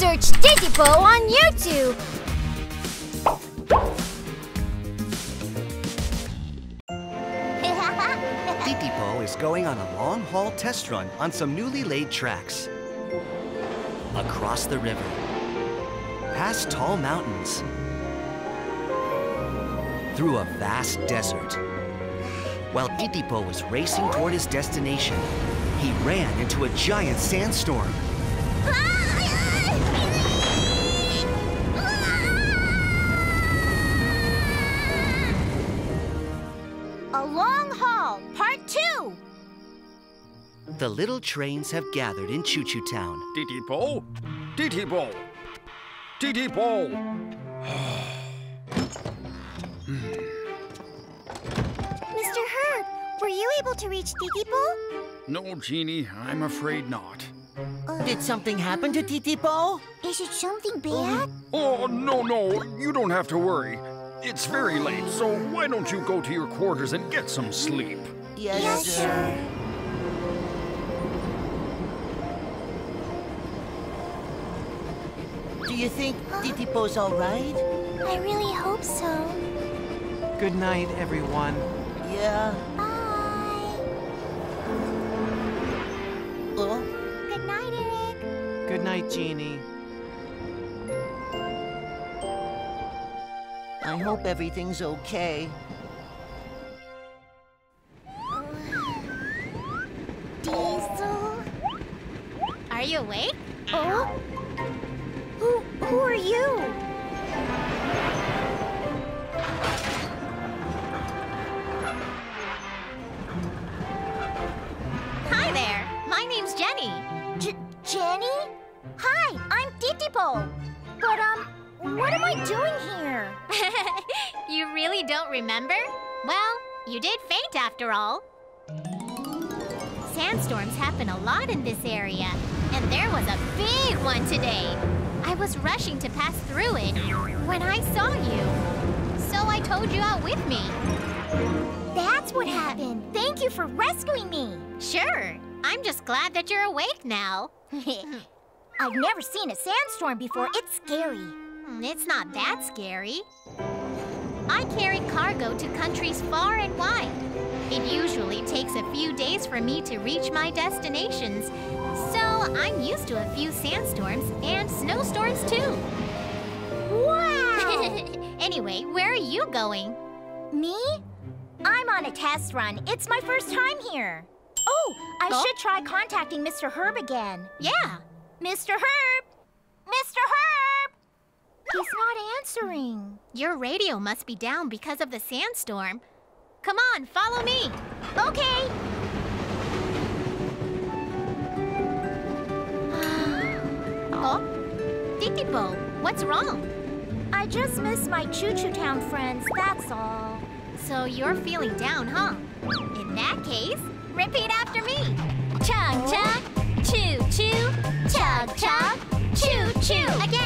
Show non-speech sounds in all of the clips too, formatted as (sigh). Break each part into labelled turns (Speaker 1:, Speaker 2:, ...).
Speaker 1: Search Titipo on YouTube. (laughs)
Speaker 2: Titipo is going on a long-haul test run on some newly laid tracks. Across the river. Past tall mountains. Through a vast desert. While Titipo was racing toward his destination, he ran into a giant sandstorm. The little trains have gathered in Choo Choo Town.
Speaker 3: Titipo? Titipo? Titipo?
Speaker 1: Mr. Herb, were you able to reach Titipo?
Speaker 3: No, Genie, I'm afraid not.
Speaker 4: Uh, Did something happen to Titipo?
Speaker 1: Is it something bad?
Speaker 3: Oh, oh, no, no, you don't have to worry. It's very late, so why don't you go to your quarters and get some sleep?
Speaker 4: Yes, sir. You think Titipo's all right?
Speaker 1: I really hope so.
Speaker 5: Good night, everyone.
Speaker 4: Yeah.
Speaker 1: Bye.
Speaker 4: Oh,
Speaker 1: Good night, Eric.
Speaker 5: Good night, Genie.
Speaker 4: I hope everything's okay. (laughs)
Speaker 6: you really don't remember? Well, you did faint after all. Sandstorms happen a lot in this area, and there was a big one today. I was rushing to pass through it when I saw you. So I towed you out with me.
Speaker 1: That's what happened. Thank you for rescuing me.
Speaker 6: Sure, I'm just glad that you're awake now. (laughs)
Speaker 1: I've never seen a sandstorm before. It's scary.
Speaker 6: Hmm, It's not that scary. Carry cargo to countries far and wide. It usually takes a few days for me to reach my destinations, so I'm used to a few sandstorms and snowstorms too.
Speaker 1: Wow! (laughs)
Speaker 6: anyway, where are you going?
Speaker 1: Me? I'm on a test run. It's my first time here. Oh, I
Speaker 6: Huh?
Speaker 1: should try contacting Mr. Herb again.
Speaker 6: Yeah.
Speaker 1: Mr. Herb! Mr. Herb! He's not answering.
Speaker 6: Your radio must be down because of the sandstorm. Come on, follow me.
Speaker 1: Okay. (gasps)
Speaker 6: Oh? Titipo, what's wrong?
Speaker 1: I just miss my Choo Choo Town friends, that's all.
Speaker 6: So you're feeling down, huh? In that case, repeat after me. Chug chug, choo choo, chug chug, choo choo. Again,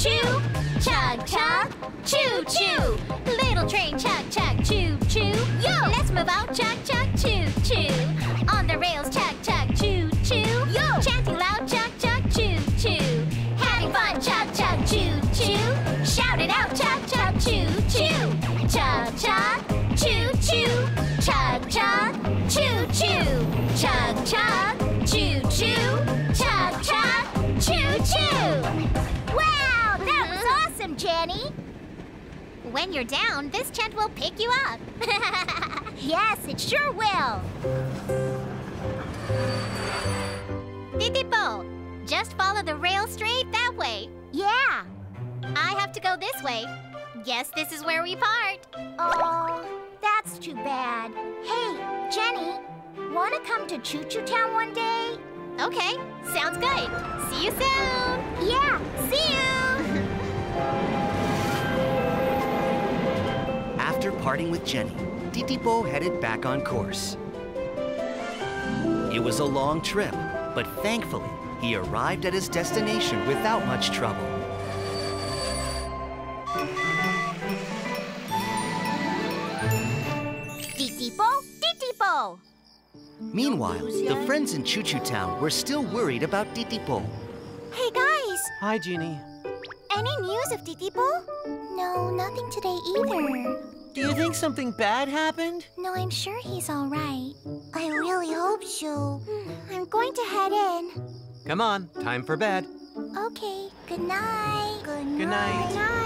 Speaker 6: choo chug chug, choo choo. Little train, chug chug, choo choo. Yo, let's move out, chug chug, choo choo. On the rails, chug chug, choo choo. Yo, chanting loud, chug chug, choo choo. Having fun, chug chug, choo choo. Shout it out, chug chug, choo choo. Chug chug, choo choo. Chug chug, choo choo. Chug chug,
Speaker 1: Jenny.
Speaker 6: When you're down, this chant will pick you up. (laughs)
Speaker 1: Yes, it sure will.
Speaker 6: Titipo, just follow the rail straight that way.
Speaker 1: Yeah.
Speaker 6: I have to go this way. Guess this is where we part.
Speaker 1: Oh, that's too bad. Hey, Jenny, want to come to Choo Choo Town one day?
Speaker 6: Okay, sounds good. See you soon.
Speaker 1: Yeah, see you.
Speaker 2: After parting with Jenny, Titipo headed back on course. It was a long trip, but thankfully, he arrived at his destination without much trouble.
Speaker 1: Titipo,
Speaker 2: Meanwhile, the friends in Choo Choo Town were still worried about Titipo.
Speaker 1: Hey, guys.
Speaker 5: Hi, Genie.
Speaker 1: Any news of Titipo? No, nothing today either.
Speaker 4: Do you think something bad happened?
Speaker 1: No, I'm sure he's all right. I really hope so. Hmm, I'm going to head in.
Speaker 5: Come on, time for bed.
Speaker 1: Okay, good night. Good night.
Speaker 5: Good night.
Speaker 1: Good night.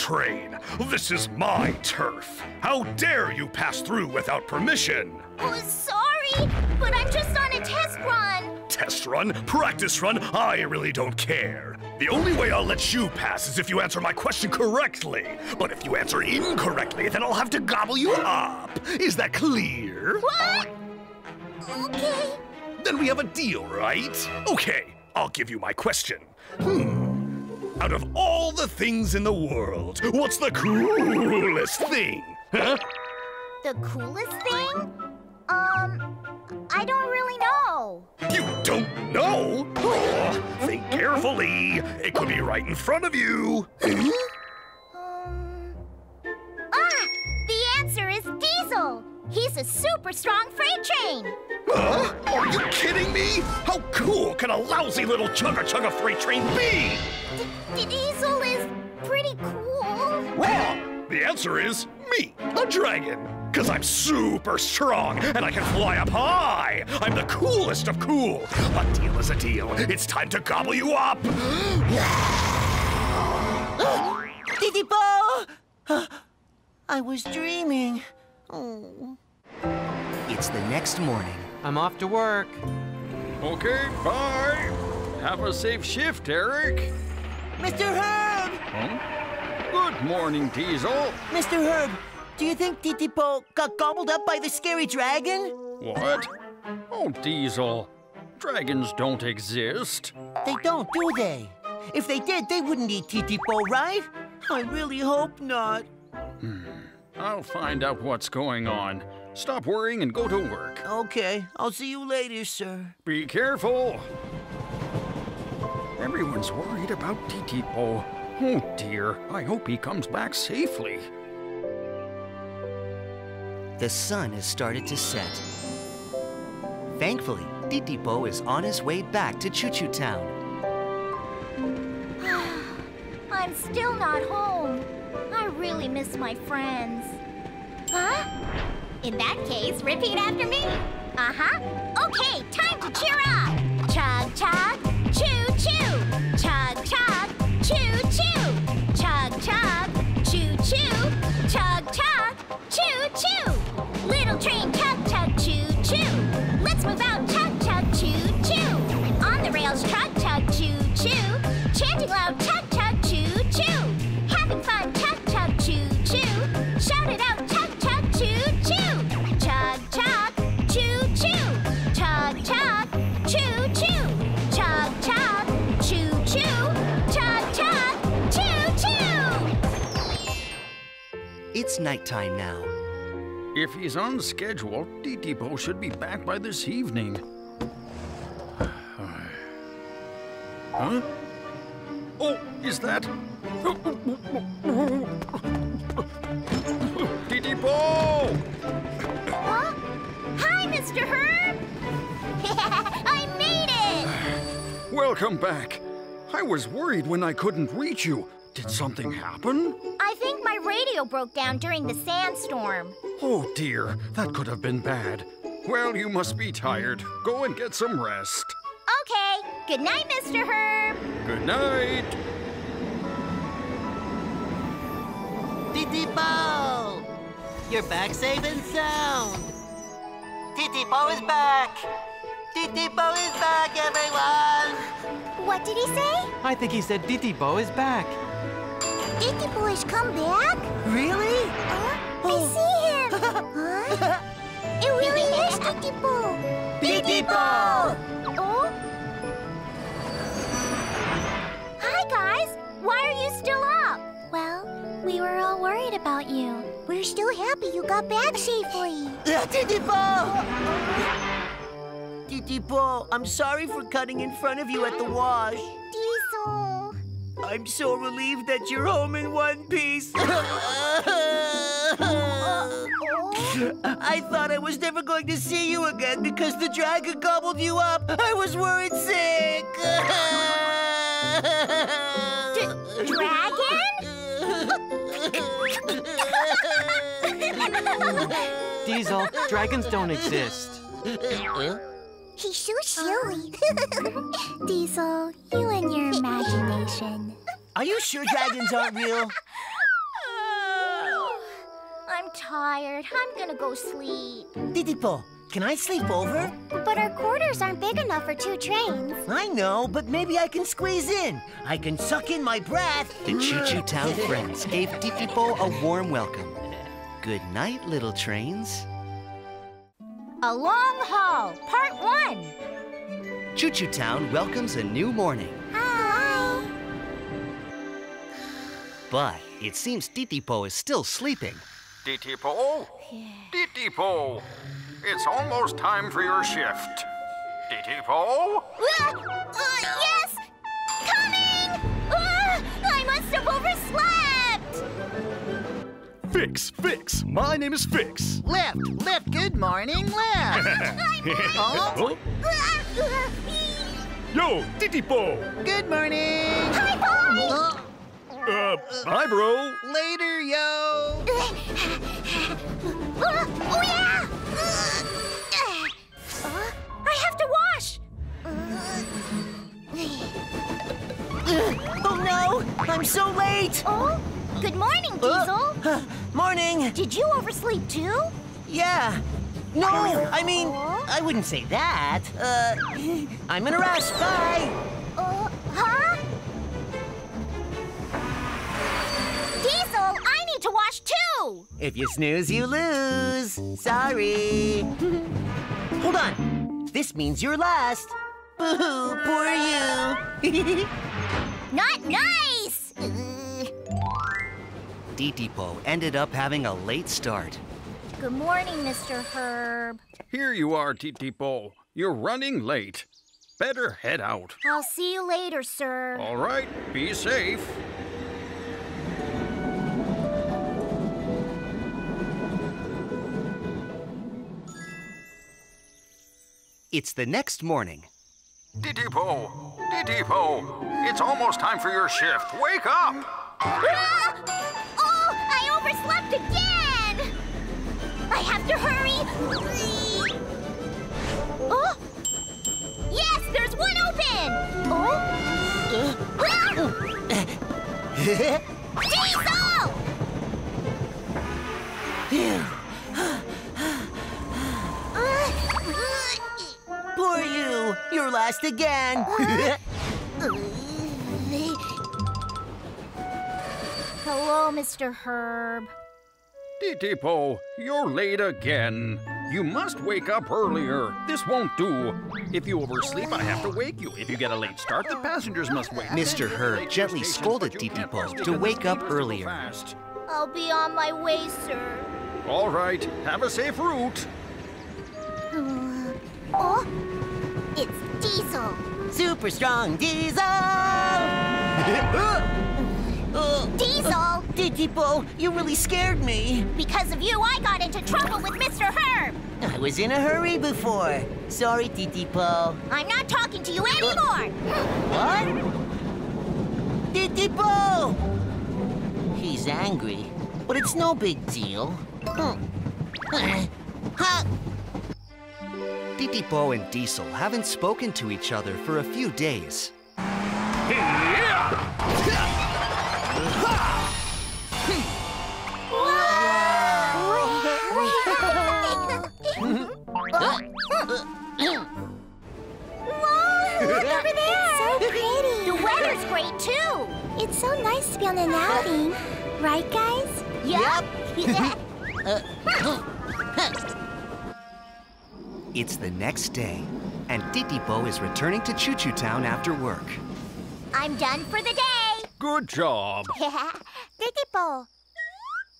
Speaker 3: Train! This is my turf! How dare you pass through without permission?
Speaker 1: Oh, sorry, but I'm just on a test run.
Speaker 3: Test run, practice run, I really don't care. The only way I'll let you pass is if you answer my question correctly. But if you answer incorrectly, then I'll have to gobble you up. Is that clear?
Speaker 1: What? Okay.
Speaker 3: Then we have a deal, right? Okay, I'll give you my question. Hmm. Out of all the things in the world, what's the coolest thing? Huh?
Speaker 1: The coolest thing? Um, I don't really know.
Speaker 3: You don't know? Oh, think carefully. It could be right in front of you.
Speaker 1: Um. Ah! The answer is Diesel. He's a super strong freight train.
Speaker 3: Huh? Are you kidding me? How cool can a lousy little chugga chugga freight train be?
Speaker 1: D- Diesel is pretty cool.
Speaker 3: Wrong! The answer is me, a dragon. Because I'm super strong and I can fly up high. I'm the coolest of cool. A deal is a deal. It's time to gobble you up.
Speaker 4: Titipo! I was dreaming. Oh.
Speaker 2: It's the next morning.
Speaker 5: I'm off to work.
Speaker 3: Okay, bye. Have a safe shift, Eric.
Speaker 4: Mr. Herb!
Speaker 3: Huh? Good morning, Diesel.
Speaker 4: Mr. Herb, do you think Titipo got gobbled up by the scary dragon?
Speaker 3: What? Oh, Diesel. Dragons don't exist.
Speaker 4: They don't, do they? If they did, they wouldn't eat Titipo, right? I really hope not. Hmm.
Speaker 3: I'll find out what's going on. Stop worrying and go to work.
Speaker 4: Okay, I'll see you later, sir.
Speaker 3: Be careful. Everyone's worried about Titipo. Oh dear, I hope he comes back safely.
Speaker 2: The sun has started to set. Thankfully, Titipo is on his way back to Choo Choo Town. (sighs)
Speaker 1: I'm still not home. I really miss my friends. Huh?
Speaker 6: In that case, repeat after me.
Speaker 1: Uh huh. Okay, time to cheer up.
Speaker 2: Nighttime now.
Speaker 3: If he's on schedule, Titipo should be back by this evening. (sighs) Huh? Oh, is that? (laughs) Titipo!
Speaker 1: Huh? Hi, Mr. Herb. (laughs) I made it. (sighs)
Speaker 3: Welcome back. I was worried when I couldn't reach you. Did something happen?
Speaker 1: I think my radio broke down during the sandstorm.
Speaker 3: Oh dear, that could have been bad. Well, you must be tired. Go and get some rest.
Speaker 1: Okay. Good night, Mr. Herb.
Speaker 3: Good night.
Speaker 4: Titipo! You're back safe and sound. Titipo is back. Titipo is back, everyone.
Speaker 1: What did he say?
Speaker 5: I think he said Titipo is back.
Speaker 1: Titipo has come back?
Speaker 4: Really?
Speaker 1: Huh?
Speaker 4: Oh.
Speaker 1: I see him. (laughs) huh? It really is Titipo.
Speaker 4: Titipo!
Speaker 1: Oh? Hi, guys. Why are you still up?
Speaker 6: Well, We were all worried about you.
Speaker 1: We're still happy you got back safely.
Speaker 4: Uh, Titipo! Titipo, I'm sorry for cutting in front of you at the wash.
Speaker 1: Diesel.
Speaker 4: I'm so relieved that you're home in one piece. (laughs) I thought I was never going to see you again because the dragon gobbled you up. I was worried sick. Dragon?
Speaker 5: Diesel, dragons don't exist.
Speaker 1: He's so silly. Oh. (laughs) Diesel, you and your imagination.
Speaker 4: Are you sure dragons aren't real? (sighs)
Speaker 1: I'm tired. I'm gonna go sleep.
Speaker 4: Titipo, can I sleep over?
Speaker 1: But our quarters aren't big enough for two trains.
Speaker 4: I know, but maybe I can squeeze in. I can suck in my breath.
Speaker 2: The Choo Choo Town (laughs) friends gave Titipo a warm welcome. Good night, little trains.
Speaker 1: A long haul, part one.
Speaker 2: Choo Choo Town welcomes a new morning.
Speaker 1: Hi.
Speaker 2: But it seems Titipo is still sleeping.
Speaker 7: Titipo? Titipo! It's almost time for your shift. Titipo?
Speaker 1: Uh, uh, yes!
Speaker 3: Fix, Fix. My name is Fix.
Speaker 8: Lift, lift, good morning, lift. (laughs)
Speaker 3: Oh,
Speaker 1: Uh, (laughs)
Speaker 3: yo, Titipo.
Speaker 8: good morning.
Speaker 1: Hi, boy!
Speaker 3: Uh, bye, bro.
Speaker 8: Later, yo.
Speaker 1: Uh, (laughs) oh, yeah! Uh, uh, I have to wash!
Speaker 4: Oh no, I'm so late.
Speaker 1: Oh, good morning, Diesel.
Speaker 4: Uh, morning.
Speaker 1: Did you oversleep too?
Speaker 4: Yeah. No, I mean, I wouldn't say that. Uh, I'm in a rush. Bye.
Speaker 1: Uh, huh? Diesel, I need to wash too!
Speaker 4: If you snooze, you lose. Sorry. (laughs) Hold on. This means you're last. Boo hoo, poor you. (laughs)
Speaker 1: Not nice! Uh,
Speaker 2: Titipo ended up having a late start.
Speaker 1: good morning, Mr. Herb.
Speaker 7: Here you are, Titipo. You're running late. Better head out.
Speaker 1: I'll see you later, sir.
Speaker 7: All right, be safe.
Speaker 2: It's the next morning.
Speaker 7: Titipo! Titipo! It's almost time for your shift. Wake up!
Speaker 1: Ah! I overslept again! I have to hurry! Oh! Yes, there's one open! Oh? Ah! Diesel!
Speaker 4: poor you. You're last again. (laughs)
Speaker 1: Hello, Mr. Herb.
Speaker 7: Titipo, you're late again. You must wake up earlier. This won't do. If you oversleep, I have to wake you. If you get a late start, the passengers must wait.
Speaker 2: Mr. Herb gently scolded
Speaker 7: but you
Speaker 2: Titipo to wake up earlier.
Speaker 7: fast.
Speaker 1: I'll be on my way, sir.
Speaker 7: All right, have a safe route.
Speaker 1: Uh, oh? It's Diesel.
Speaker 4: Super strong diesel. (laughs) (laughs) Uh,
Speaker 1: Diesel!
Speaker 4: Titipo, you really scared me.
Speaker 1: Because of you, I got into trouble with Mr. Herb.
Speaker 4: I was in a hurry before. Sorry, Titipo.
Speaker 1: I'm not talking to you anymore.
Speaker 4: What? Titipo! He's angry, but it's no big deal. Ha!
Speaker 2: Titipo and Diesel haven't spoken to each other for a few days.
Speaker 1: Look It's
Speaker 2: the next day, and Titipo is returning to Choo Choo Town after work.
Speaker 1: I'm done for the day.
Speaker 7: Good job. (laughs)
Speaker 1: Titipo,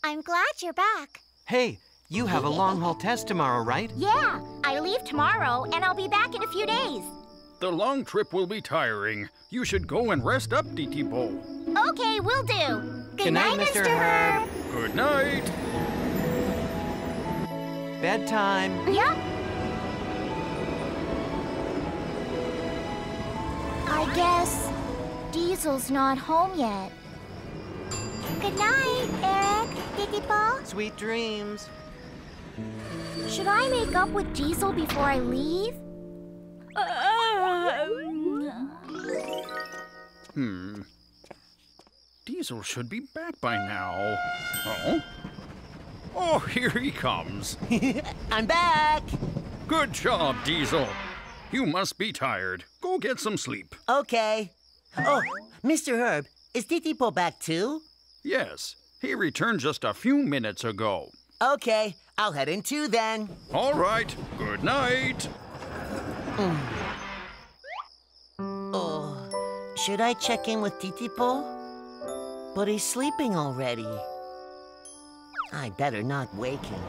Speaker 6: I'm glad you're back.
Speaker 5: Hey, you have a long haul test tomorrow, right?
Speaker 1: Yeah, I leave tomorrow and I'll be back in a few days.
Speaker 7: The long trip will be tiring. You should go and rest up, Titipo.
Speaker 1: Okay, we'll do.
Speaker 5: Good night, Mr. Herb.
Speaker 7: Good night.
Speaker 5: Bedtime.
Speaker 1: Yep. I guess Diesel's not home yet.
Speaker 6: Good night, Eric. Titipo.
Speaker 5: Sweet dreams.
Speaker 1: Should I make up with Diesel before I leave?
Speaker 7: Hmm. Diesel should be back by now. Oh? Oh, here he comes. (laughs)
Speaker 4: I'm back.
Speaker 7: Good job, Diesel. You must be tired. Go get some sleep.
Speaker 4: Okay. Oh, Mr. Herb, is Titipo back too?
Speaker 7: Yes, he returned just a few minutes ago.
Speaker 4: Okay, I'll head in too then.
Speaker 7: All right, good night. Mm.
Speaker 4: Oh, should I check in with Titipo? But he's sleeping already. I better not wake him.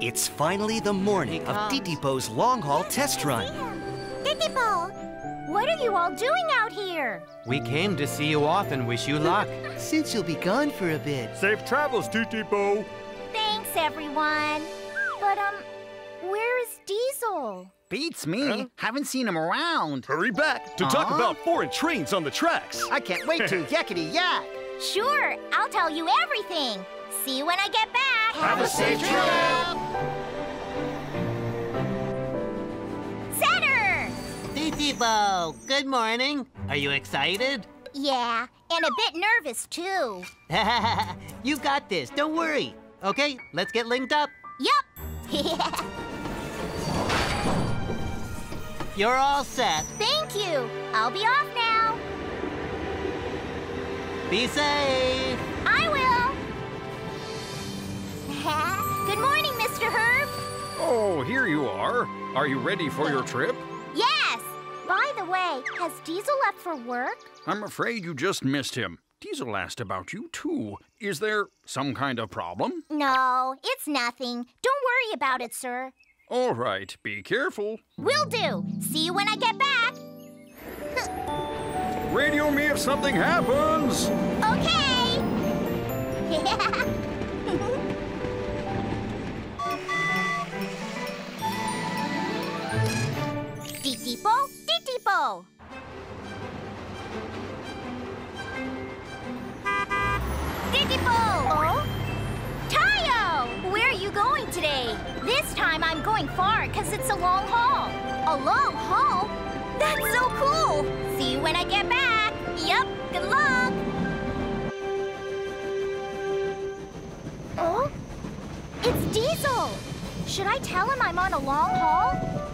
Speaker 2: It's finally the morning of
Speaker 5: comes.
Speaker 2: Titipo's long haul test run.
Speaker 1: Titipo, what are you all doing out here?
Speaker 5: We came to see you off and wish you luck. (laughs)
Speaker 2: Since you'll be gone for a bit.
Speaker 3: Safe travels, Titipo.
Speaker 1: Thanks, everyone. But, um, where is Diesel?
Speaker 8: Beats me. Haven't seen him around.
Speaker 3: Hurry back to talk
Speaker 8: Huh?
Speaker 3: about foreign trains on the tracks.
Speaker 8: I can't wait to (laughs) yakety yak.
Speaker 1: Sure, I'll tell you everything. See you when I get back.
Speaker 3: Have a safe trip.
Speaker 1: Setter!
Speaker 4: Titipo, good morning. Are you excited?
Speaker 1: Yeah, and a bit nervous, too. (laughs)
Speaker 4: you got this. Don't worry. Okay, let's get linked up.
Speaker 1: Yup. (laughs)
Speaker 4: You're all set.
Speaker 1: Thank you. I'll be off now.
Speaker 4: Be safe.
Speaker 1: I will. Good morning, Mr. Herb.
Speaker 7: Oh, here you are. Are you ready for your trip?
Speaker 1: Yes. By the way, has Diesel left for work?
Speaker 7: I'm afraid you just missed him. Diesel asked about you, too. Is there some kind of problem?
Speaker 1: No, it's nothing. Don't worry about it, sir.
Speaker 7: All right, be careful.
Speaker 1: Will do. See you when I get back. (laughs)
Speaker 7: Radio me if something happens.
Speaker 1: Okay. (laughs) Titipo, titipo. This time I'm going far because it's a long haul. A long haul? That's so cool. See you when I get back. Yep, good luck. Oh? It's Diesel! Should I tell him I'm on a long haul?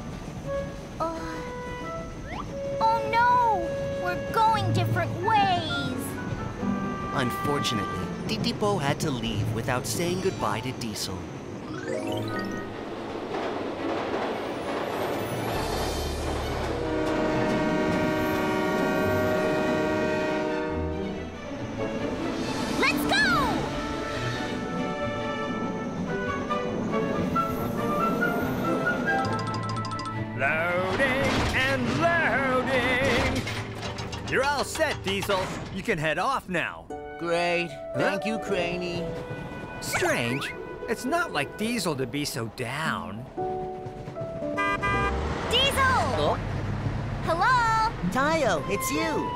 Speaker 1: Uh, oh no! We're going different ways!
Speaker 2: Unfortunately, Titipo had to leave without saying goodbye to Diesel.
Speaker 1: Let's go!
Speaker 9: Loading and loading. You're all set, Diesel. You can head off now.
Speaker 4: Great. Thank you, Craney.
Speaker 9: Strange. It's not like Diesel to be so down.
Speaker 1: Diesel!
Speaker 4: Oh,
Speaker 1: Hello!
Speaker 4: Tayo, it's you.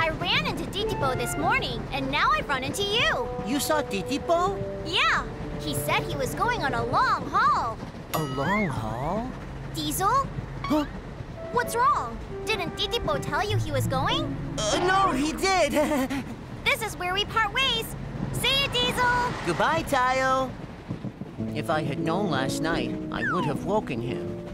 Speaker 1: I ran into Titipo this morning, and now I've run into you.
Speaker 4: You saw Titipo?
Speaker 1: Yeah, he said he was going on a long haul.
Speaker 4: A long haul?
Speaker 1: Diesel?
Speaker 4: Huh?
Speaker 1: What's wrong? Didn't Titipo tell you he was going?
Speaker 4: Uh, no, he did. (laughs)
Speaker 1: This is where we part ways. See you, Diesel!
Speaker 4: Goodbye, Tayo. If I had known last night, I would have woken him.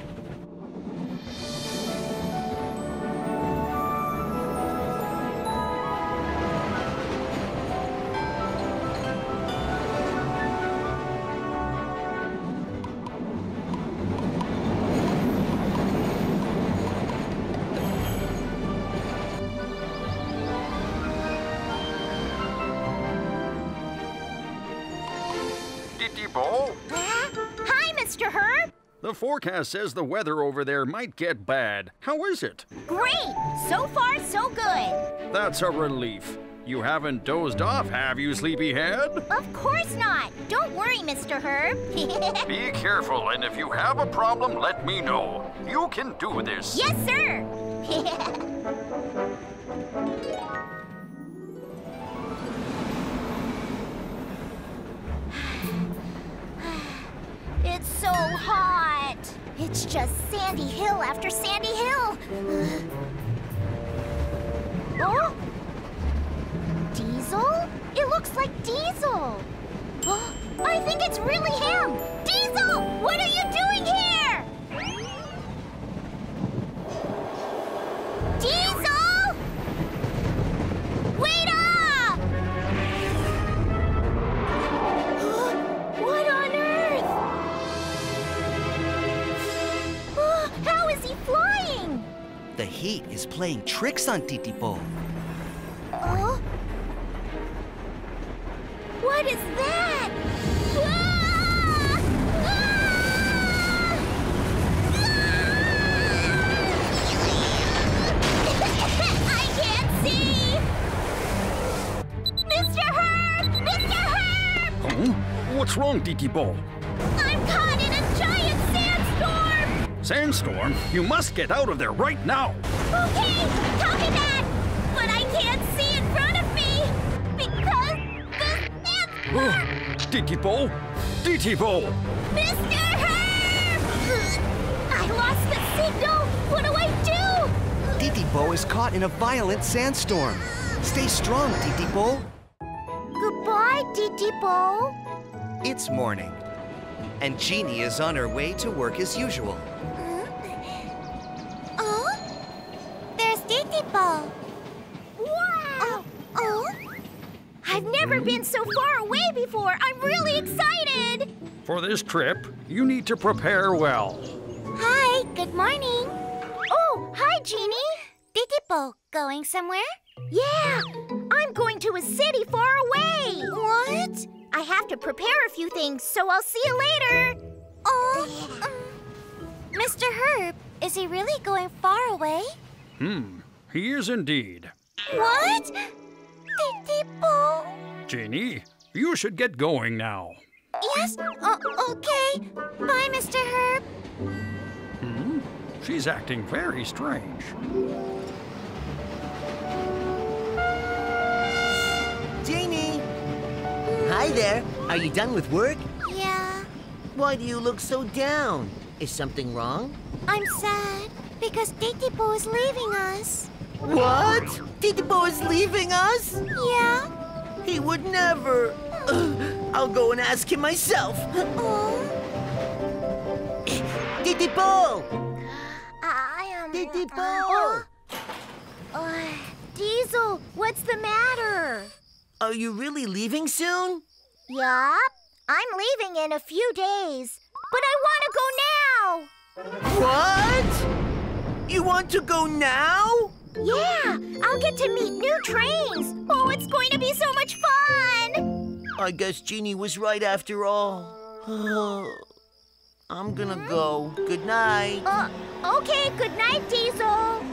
Speaker 7: Forecast says the weather over there might get bad. How is it?
Speaker 1: Great. So far, so good.
Speaker 7: That's a relief. You haven't dozed off, have you, sleepyhead?
Speaker 1: Of course not. Don't worry, Mr. Herb. (laughs)
Speaker 7: Be careful, and if you have a problem, let me know. You can do this.
Speaker 1: yes, sir. (laughs) (sighs) it's so hot. It's just Sandy Hill after Sandy Hill. oh? Diesel? It looks like Diesel. I think it's really him. Diesel, what are you doing here?
Speaker 2: Playing tricks on Titipo.
Speaker 1: Oh? What is that? Ah! Ah! (laughs) I can't see! Mr. Herb! Mr. Herb!
Speaker 7: Huh? What's wrong, Titipo?
Speaker 1: Sandstorm!
Speaker 7: Sandstorm? You must get out of there right now.
Speaker 1: Okay, copy that! But I can't see in front of me because the sandstorm!
Speaker 7: Titipo? Titipo!
Speaker 1: Mr. Herb! I lost the signal! What do I do?
Speaker 2: Titipo is caught in a violent sandstorm. Stay strong, Titipo.
Speaker 1: Goodbye, Titipo.
Speaker 2: It's morning, and Genie is on her way to work as usual.
Speaker 1: Wow! Oh? I've never been so far away before. I'm really excited.
Speaker 7: For this trip, you need to prepare well.
Speaker 1: Hi, good morning. Oh, hi, Genie. Titipo, going somewhere? Yeah, I'm going to a city far away. What? I have to prepare a few things, so I'll see you later. Oh, Mr. Herb, is he really going far away?
Speaker 7: Hmm, he is indeed.
Speaker 1: What? Titipo.
Speaker 7: Genie, you should get going now.
Speaker 1: Yes, uh, okay. Bye, Mr. Herb.
Speaker 7: Hmm? She's acting very strange.
Speaker 4: Genie! Hi there. Are you done with work?
Speaker 1: Yeah,
Speaker 4: Why do you look so down? Is something wrong?
Speaker 1: I'm sad because Titipo is leaving us.
Speaker 4: What? Titipo is leaving us?
Speaker 1: Yeah.
Speaker 4: He would never. (sighs) I'll go and ask him myself.
Speaker 1: Oh. (gasps) I am.
Speaker 4: Titipo! (gasps)
Speaker 1: Uh, Diesel, what's the matter?
Speaker 4: Are you really leaving soon?
Speaker 1: Yup. I'm leaving in a few days, but I want to go now.
Speaker 4: What? You want to go now?
Speaker 1: Yeah, I'll get to meet new trains. Oh, it's going to be so much fun.
Speaker 4: I guess Genie was right after all. (sighs) I'm gonna go. Good night.
Speaker 1: Uh, okay, good night, Diesel.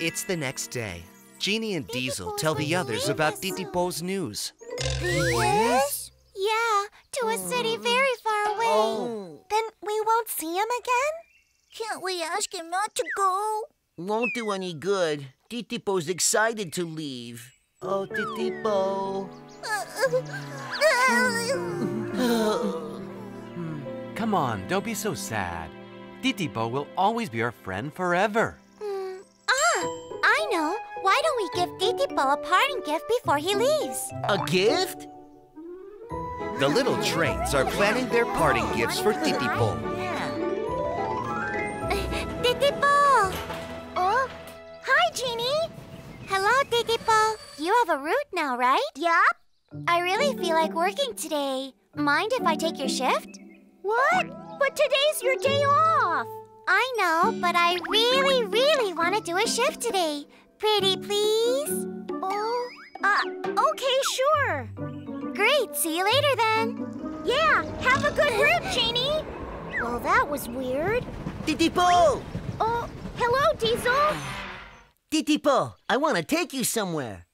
Speaker 2: It's the next day. Genie and Diesel tell the others about Titipo's news.
Speaker 1: Yes? Yeah, to a city very far away.
Speaker 4: Oh.
Speaker 1: Then we won't see him again? Can't we ask him not to go?
Speaker 4: Won't do any good. Titipo's excited to leave. Oh, Titipo. (laughs)
Speaker 5: Come on, don't be so sad. Titipo will always be our friend forever.
Speaker 1: Hmm, ah, I know. Why don't we give Titipo a parting gift before he leaves?
Speaker 4: A gift?
Speaker 2: The little trains are planning their parting gifts for Titipo. (laughs)
Speaker 1: Titipo! Hi, Genie. Hello, Titipo. You have a route now, right? Yup. I really feel like working today. Mind if I take your shift? What? But today's your day off. I know, but I really, really want to do a shift today. Pretty please? Oh, uh, okay, sure. Great.
Speaker 10: Great, see you later then.
Speaker 1: Yeah, have a good route, (laughs) Genie. Well, that was weird.
Speaker 4: Titipo!
Speaker 1: Oh, hello, Diesel.
Speaker 4: Titipo, I want to take you somewhere.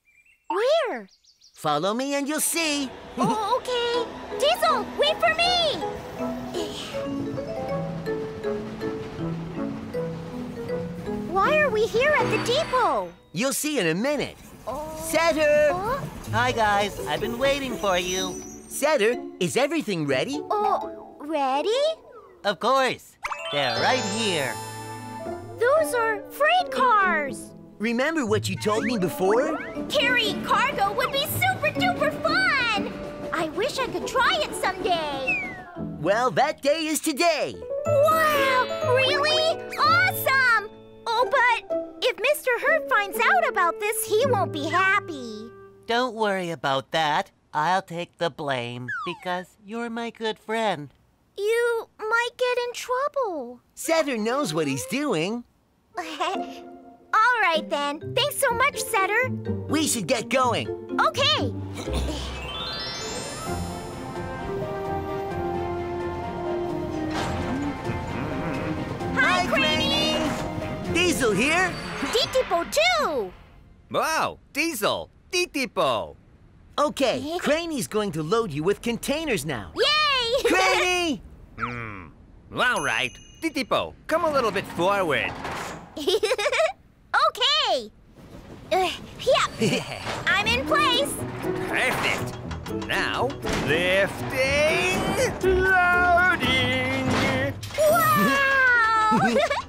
Speaker 1: Where?
Speaker 4: Follow me and you'll see.
Speaker 1: oh, okay. Diesel, wait for me. Why are we here at the depot?
Speaker 4: You'll see in a minute. Oh. Setter!
Speaker 1: Oh,
Speaker 4: Hi, guys. I've been waiting for you. Setter, is everything ready?
Speaker 1: oh, ready?
Speaker 4: Of course. They're right here.
Speaker 1: Those are freight cars.
Speaker 4: Remember what you told me before?
Speaker 1: Carrying cargo would be super duper fun. I wish I could try it someday.
Speaker 4: Well, that day is today.
Speaker 1: Wow, really? Awesome! Oh, but if Mr. Herb finds out about this, he won't be happy.
Speaker 4: Don't worry about that. I'll take the blame because you're my good friend.
Speaker 1: You might get in trouble.
Speaker 4: Setter knows what he's doing. (laughs)
Speaker 1: All right then. Thanks so much, Setter.
Speaker 4: We should get going.
Speaker 1: Okay. Hi, Craney.
Speaker 4: Diesel here.
Speaker 1: Titipo too.
Speaker 9: Wow, Diesel, Titipo.
Speaker 4: Okay, Craney's going to load you with containers now.
Speaker 1: Yay! (laughs)
Speaker 4: Craney!
Speaker 9: Hmm. All right, Titipo, come a little bit forward. (laughs)
Speaker 1: okay. Uh, yeah, I'm in place.
Speaker 9: Perfect. Now, lifting, loading.
Speaker 1: Wow! (laughs)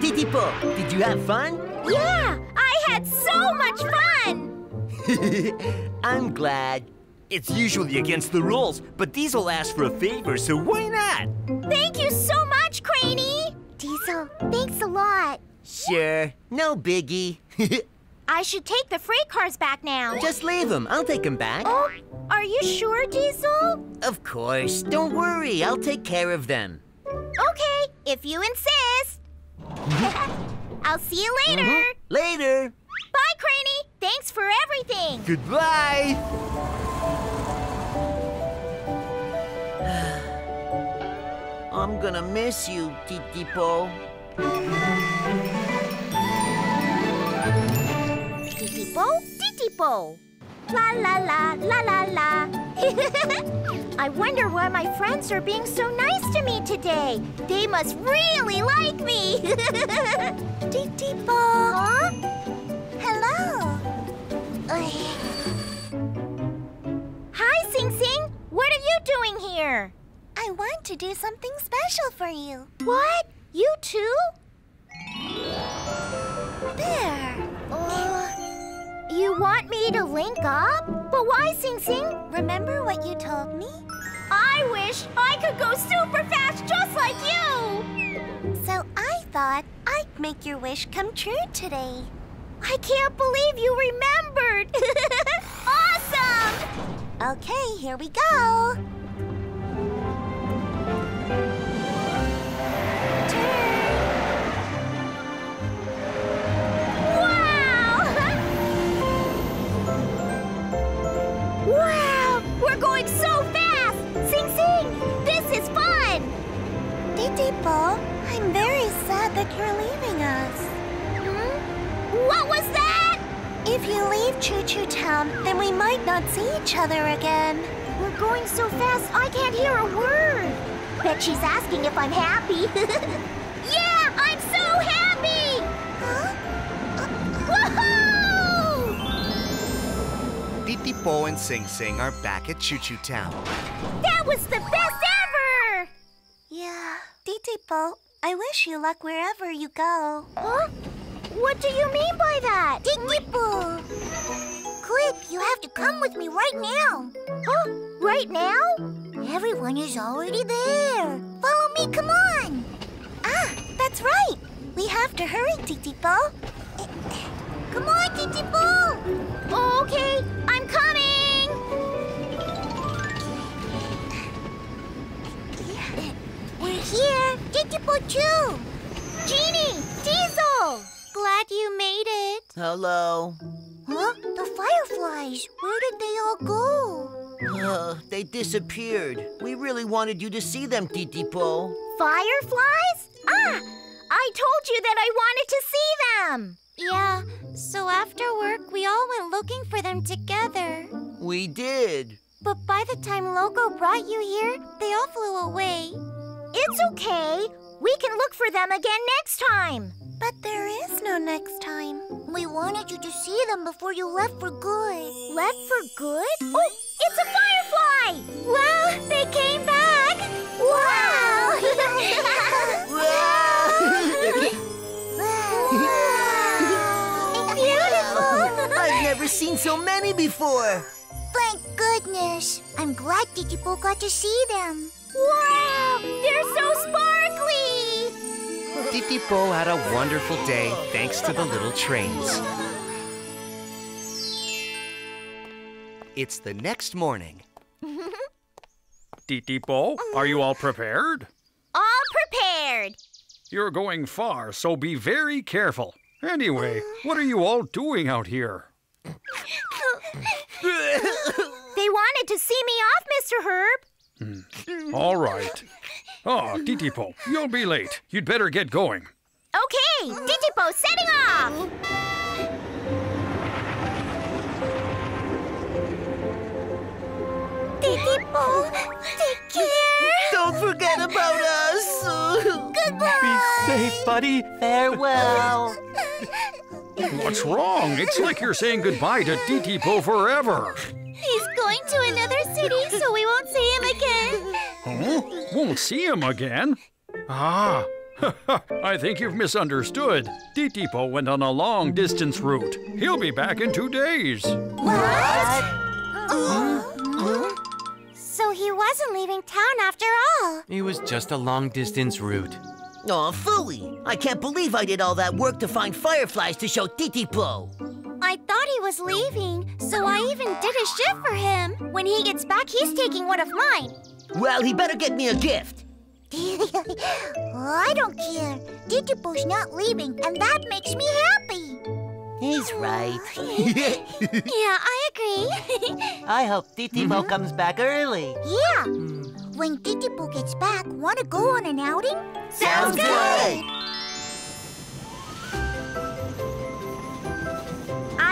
Speaker 4: Titipo, did you have fun?
Speaker 1: yeah, I had so much fun. (laughs)
Speaker 4: I'm glad.
Speaker 9: It's usually against the rules, but Diesel asked for a favor, so why not?
Speaker 1: Thank you so. Thanks a lot.
Speaker 4: Sure, no biggie. (laughs)
Speaker 1: I should take the freight cars back now.
Speaker 4: Just leave them. I'll take them back.
Speaker 1: Oh, are you sure, Diesel?
Speaker 4: Of course. Don't worry. I'll take care of them.
Speaker 1: Okay, if you insist. (laughs) I'll see you later.
Speaker 4: Mhm. Later.
Speaker 1: Bye, Craney. Thanks for everything.
Speaker 9: Goodbye. (sighs)
Speaker 4: I'm gonna miss you, Titipo.
Speaker 1: Titipo, titipo. La la la, la la la. (laughs) I wonder why my friends are being so nice to me today. They must really like me. (laughs) Titipo. Huh? Hello. Hi, Sing Sing. What are you doing here?
Speaker 10: I want to do something special for you.
Speaker 1: What? You too?
Speaker 10: There.
Speaker 1: Uh, you want me to link up? But why, Sing Sing?
Speaker 10: Remember what you told me?
Speaker 1: I wish I could go super fast just like you!
Speaker 10: So I thought I'd make your wish come true today.
Speaker 1: I can't believe you remembered! (laughs) awesome!
Speaker 10: Okay, here we go. That you're leaving us.
Speaker 1: Hmm? What was that?
Speaker 10: If you leave Choo Choo Town, then we might not see each other again.
Speaker 1: We're going so fast I can't hear a word. Bet she's asking if I'm happy. (laughs) yeah, I'm so happy!
Speaker 10: Huh?
Speaker 1: Woohoo!
Speaker 2: Titipo and Sing Sing are back at Choo Choo Town.
Speaker 1: That was the best ever!
Speaker 10: Yeah. Titipo, I wish you luck wherever you go.
Speaker 1: Huh? What do you mean by that?
Speaker 10: Titipo! Quick, you have to come with me right now.
Speaker 1: Huh? Right now?
Speaker 10: Everyone is already there. Follow me, come on. Ah, that's right. We have to hurry, Titipo. Eh, eh. Come on, Titipo.
Speaker 1: Okay, I'm coming!
Speaker 10: Titipo too.
Speaker 1: Genie! Diesel!
Speaker 10: Glad you made it.
Speaker 4: Hello.
Speaker 1: Huh? The fireflies. Where did they all go?
Speaker 4: Uh, they disappeared. We really wanted you to see them, Titipo.
Speaker 1: Fireflies? Ah! I told you that I wanted to see them.
Speaker 10: Yeah, so after work, we all went looking for them together.
Speaker 4: We did.
Speaker 10: But by the time Loco brought you here, they all flew away.
Speaker 1: It's okay. We can look for them again next time.
Speaker 10: But there is no next time.
Speaker 1: We wanted you to see them before you left for good. Left for good? Oh, it's a firefly!
Speaker 10: Wow, they came back! Wow! (laughs) wow! Wow! (laughs)
Speaker 1: Beautiful!
Speaker 4: I've never seen so many before.
Speaker 1: Thank goodness. I'm glad Titipo got to see them. Wow! They're so sparkly!
Speaker 2: Titipo had a wonderful day thanks to the little trains. It's the next morning. (laughs)
Speaker 7: Titipo, are you all prepared?
Speaker 1: All prepared.
Speaker 7: You're going far, so be very careful. Anyway, what are you all doing out here?
Speaker 1: They wanted to see me off, Mr. Herb. Mm.
Speaker 7: All right. Oh, Titipo, you'll be late. You'd better get going.
Speaker 1: Okay, Titipo setting off. Titipo, take care.
Speaker 4: Don't forget about us.
Speaker 1: Goodbye.
Speaker 5: Be safe, buddy.
Speaker 4: Farewell.
Speaker 7: What's wrong? It's like you're saying goodbye to Titipo forever.
Speaker 10: He's going to another city, so we won't see him again.
Speaker 7: Huh? Won't see him again? Ah, (laughs) I think you've misunderstood. Titipo went on a long distance route. He'll be back in two days. What?
Speaker 10: So he wasn't leaving town after all.
Speaker 5: It was just a long distance route.
Speaker 4: Aw, Fooey. I can't believe I did all that work to find fireflies to show Titipo.
Speaker 10: I thought he was leaving, so I even did a shift for him. When he gets back, he's taking one of mine.
Speaker 4: Well, he better get me a gift. (laughs)
Speaker 1: I don't care. Titipo's not leaving, and that makes me happy.
Speaker 4: He's right. (laughs) (laughs)
Speaker 10: Yeah, I agree.
Speaker 4: I hope Titipo mm-hmm. comes back early.
Speaker 1: Yeah. Hmm. When Titipo gets back, want to go on an outing?
Speaker 4: Sounds good.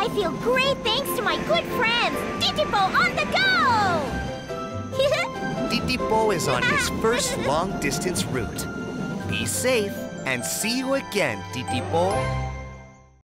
Speaker 1: I feel great thanks to my good friends. Titipo on the go! (laughs)
Speaker 2: Titipo is on his (laughs) first long distance route. Be safe and see you again, Titipo.